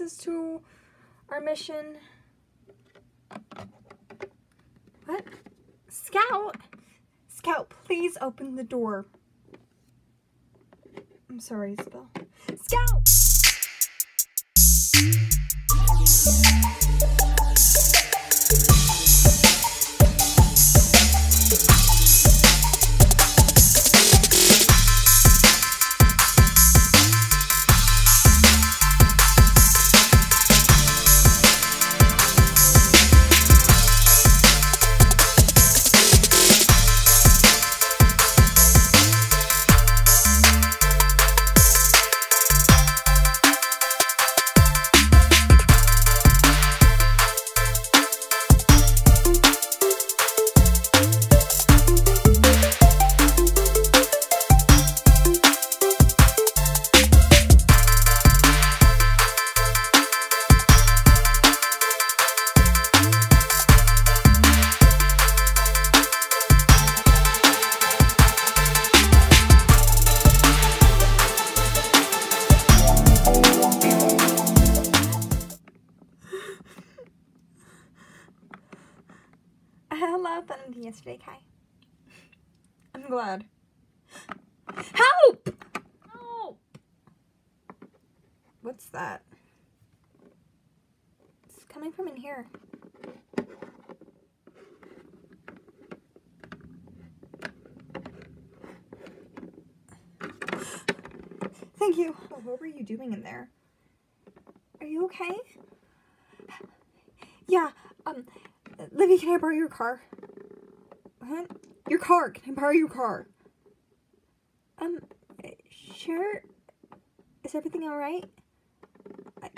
us to our mission. What? Scout? Scout, please open the door. I'm sorry, Isabel. Scout! Help! Help! What's that? It's coming from in here. Thank you. Oh, what were you doing in there? Are you okay? Yeah, um, Livy, can I borrow your car? Huh? Your car. Can I borrow your car? Um, sure. Is everything alright? I,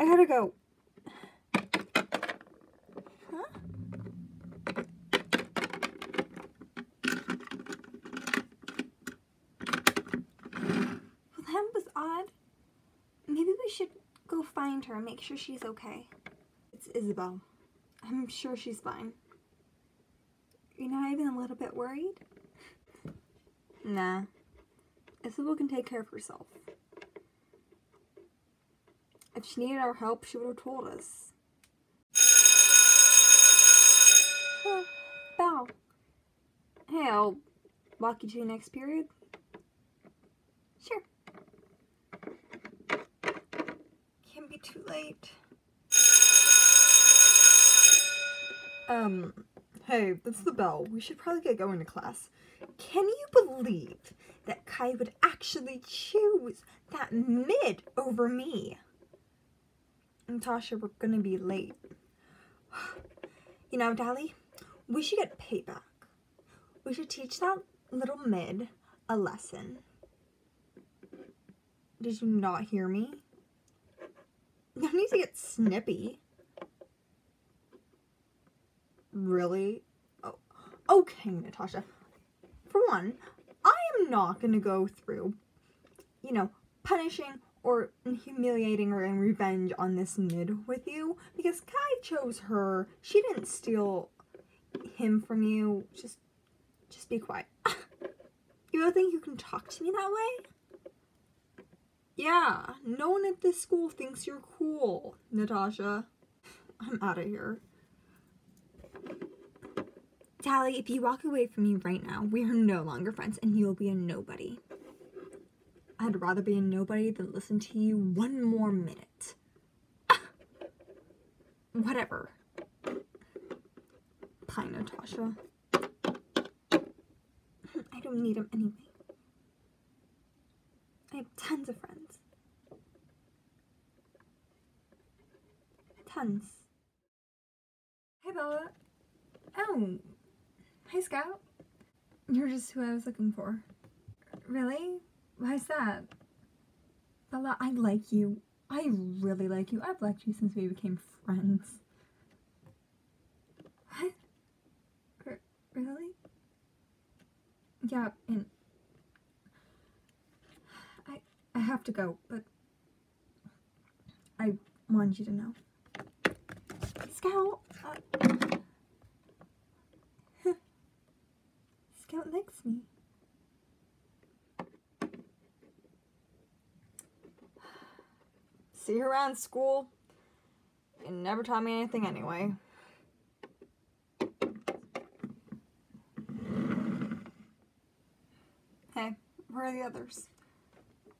I gotta go. Huh? Well, that was odd. Maybe we should go find her and make sure she's okay. It's Isabel. I'm sure she's fine. You're not even a little bit worried? Nah. Isabel can take care of herself. If she needed our help, she would have told us. Huh, Bow. Hey, I'll walk you to the next period. Sure. Can't be too late. Um, hey, that's the bell. We should probably get going to class. Can you believe that Kai would actually choose that mid over me? Natasha, we're gonna be late. You know, Dally, we should get payback. We should teach that little mid a lesson. Did you not hear me? No need to get snippy. Really? Oh, okay, Natasha. For one, Not going to go through, you know, punishing or humiliating or in revenge on this mid with you because Kai chose her. She didn't steal him from you. Just, just be quiet. you don't think you can talk to me that way? Yeah, no one at this school thinks you're cool, Natasha. I'm out of here. Tally, if you walk away from me right now, we are no longer friends and you will be a nobody. I'd rather be a nobody than listen to you one more minute. Ah! Whatever. Bye, Natasha. I don't need him anyway. I have tons of friends. Tons. Hey, Bella. Oh. Hey, Scout. You're just who I was looking for. Really? Why's that? Bella, I like you. I really like you. I've liked you since we became friends. What? R really? Yeah, and I I have to go, but I wanted you to know. Scout. Uh, Scout likes me. See you around school. You never taught me anything anyway. Hey, where are the others?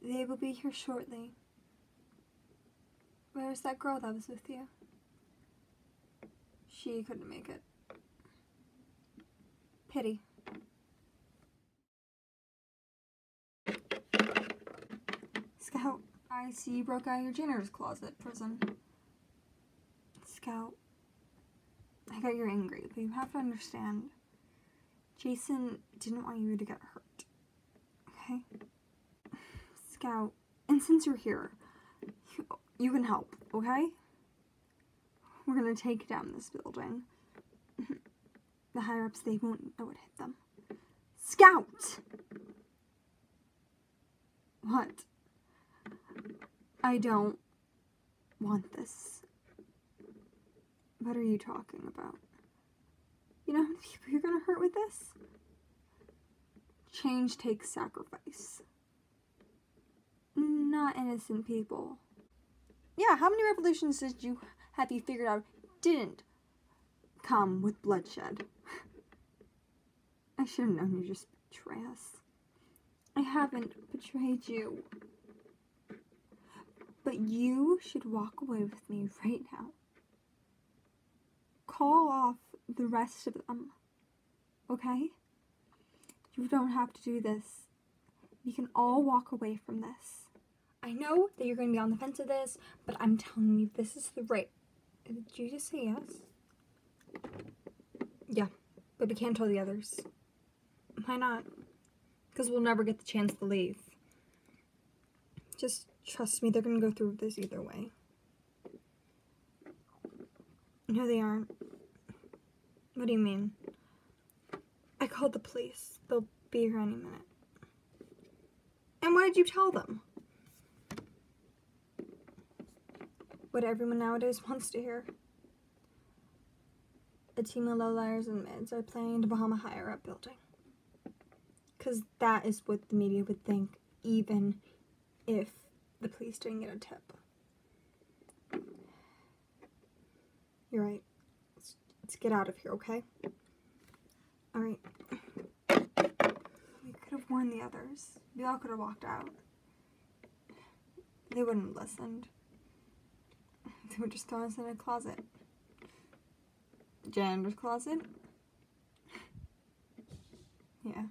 They will be here shortly. Where's that girl that was with you? She couldn't make it. Pity. Scout, I see you broke out of your janitor's closet prison. Scout, I got you're angry, but you have to understand. Jason didn't want you to get hurt. Okay? Scout, and since you're here, you, you can help, okay? We're gonna take down this building. The higher ups, they won't know what hit them. Scout! What? I don't want this. What are you talking about? You know how many people you're gonna hurt with this? Change takes sacrifice. Not innocent people. Yeah, how many revolutions did you have you figured out didn't come with bloodshed? I should have known you just betray us. I haven't betrayed you. But you should walk away with me right now. Call off the rest of them. Okay? You don't have to do this. We can all walk away from this. I know that you're going to be on the fence of this, but I'm telling you, this is the right. Did you just say yes? Yeah, but we can't tell the others. Why not? Because we'll never get the chance to leave. Just trust me, they're going to go through this either way. No, they aren't. What do you mean? I called the police. They'll be here any minute. And why did you tell them? What everyone nowadays wants to hear. A team of lowliers and mids are planning to bomb a higher up building. Because that is what the media would think, even if the police didn't get a tip. You're right. Let's, let's get out of here, okay? Alright. We could have warned the others. We all could have walked out. They wouldn't have listened. They would just throw us in a closet. Janitor's closet? yeah.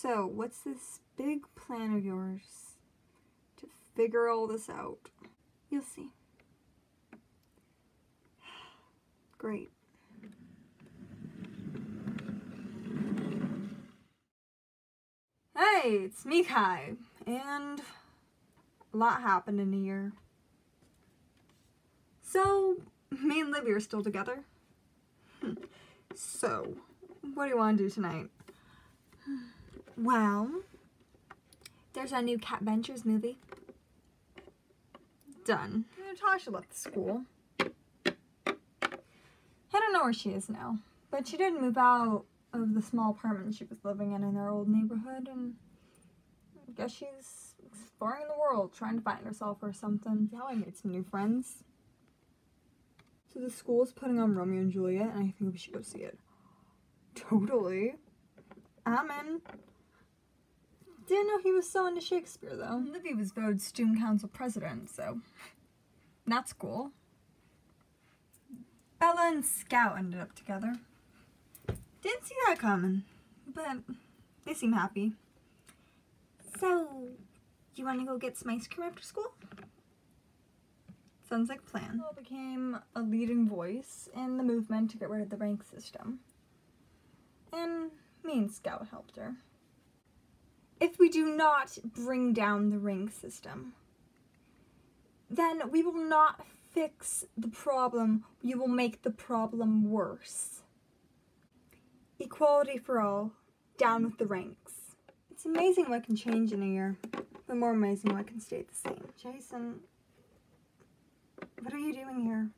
So, what's this big plan of yours to figure all this out? You'll see. Great. Hey, it's me, Kai, and a lot happened in a year. So, me and Livy are still together. So, what do you want to do tonight? Well, there's a new Cat Ventures movie. Done. Natasha left the school. I don't know where she is now, but she did move out of the small apartment she was living in in their old neighborhood, and I guess she's exploring the world, trying to find herself or something. Yeah, I made some new friends. So the school is putting on Romeo and Juliet, and I think we should go see it. Totally. I'm in. Didn't know he was so into Shakespeare, though. Livy was voted student council president, so that's cool. Bella and Scout ended up together. Didn't see that coming, but they seem happy. So, you want to go get some ice cream after school? Sounds like a plan. Bella became a leading voice in the movement to get rid of the rank system. And me and Scout helped her. If we do not bring down the rank system, then we will not fix the problem, we will make the problem worse. Equality for all, down with the ranks. It's amazing what can change in a year, but more amazing what can stay the same. Jason, what are you doing here?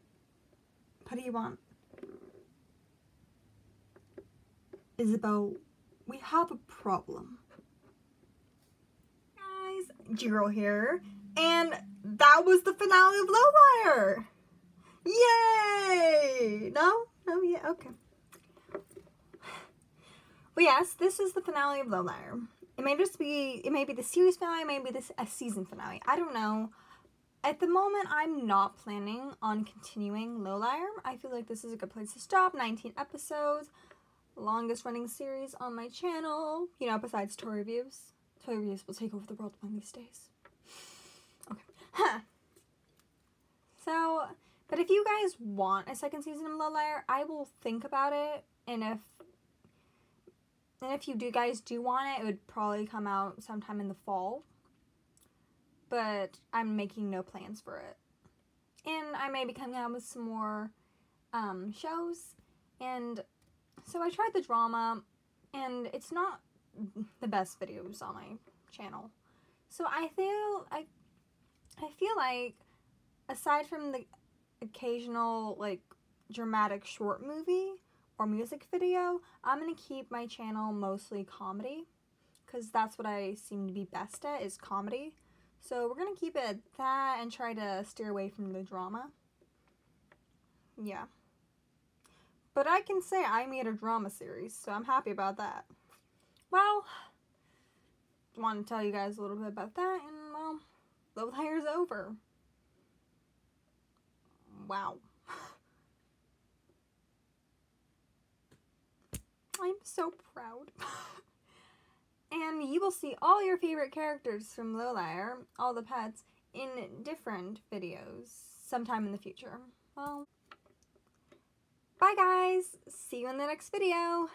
What do you want? Isabel, we have a problem. Girl here, and that was the finale of Lowlier. Yay! No? No, yeah, okay. But yes, this is the finale of Lowlier. It may just be, it may be the series finale, it may be this a season finale. I don't know. At the moment, I'm not planning on continuing Lowlier. I feel like this is a good place to stop. 19 episodes, longest running series on my channel. You know, besides toy reviews. Reviews will take over the world one of these days. Okay. Huh. So, but if you guys want a second season of Lowlier, I will think about it. And if and if you do guys do want it, it would probably come out sometime in the fall. But I'm making no plans for it. And I may be coming out with some more um, shows. And so I tried the drama, and it's not the best videos on my channel. So I feel I I feel like aside from the occasional like dramatic short movie or music video, I'm going to keep my channel mostly comedy because that's what I seem to be best at is comedy. So we're going to keep it at that and try to steer away from the drama. Yeah. But I can say I made a drama series, so I'm happy about that. Well, want to tell you guys a little bit about that, and well, Lowlier's over. Wow. I'm so proud. and you will see all your favorite characters from Lowlier, all the pets, in different videos sometime in the future. Well, bye guys! See you in the next video!